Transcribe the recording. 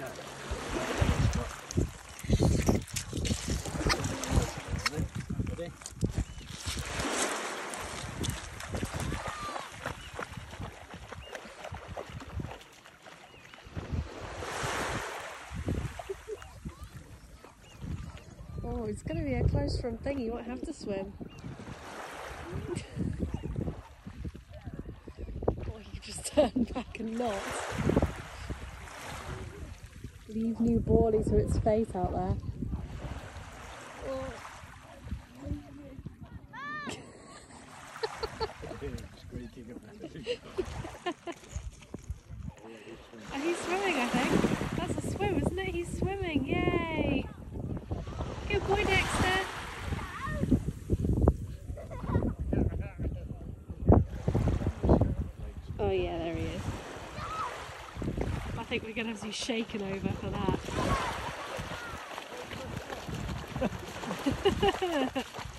Oh, it's going to be a close from thing. You won't have to swim. or you just turn back and not. Leave new Borley to its fate out there. Oh. He's swimming, I think. That's a swim, isn't it? He's swimming. Yay! Good boy, Dexter. Oh yeah, there he is. I think we're gonna have to be shaken over for that.